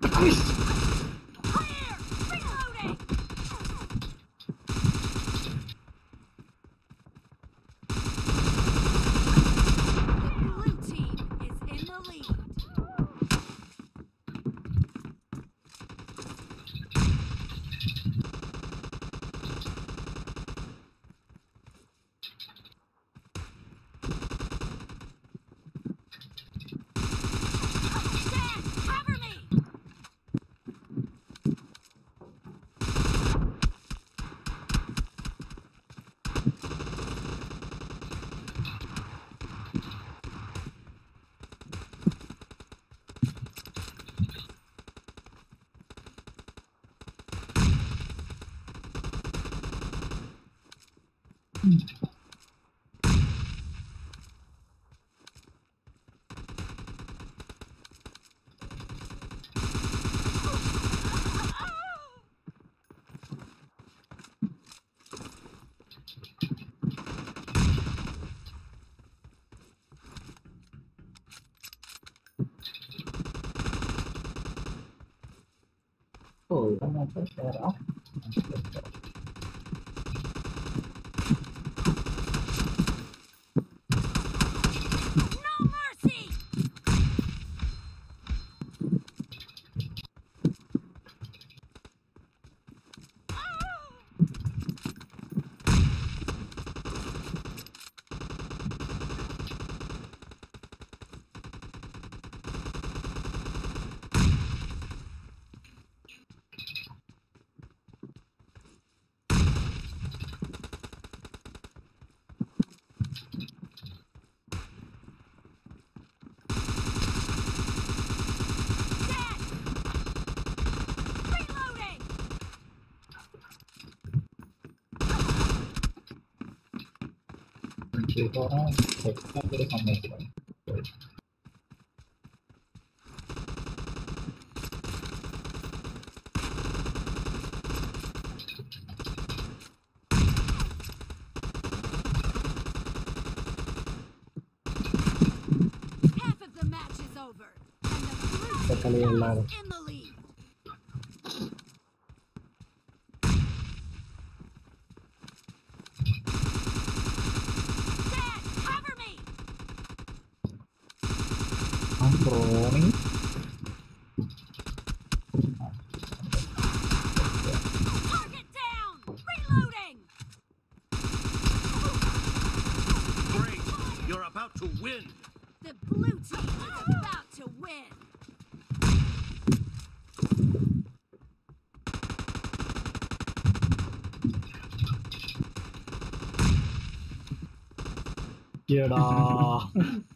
The priest! Oh, kan apa share ah? No Itu orang kita boleh komentar. Half of the match is over, and the blue team is in the I'm You're about to win! The blue about to win! Get off.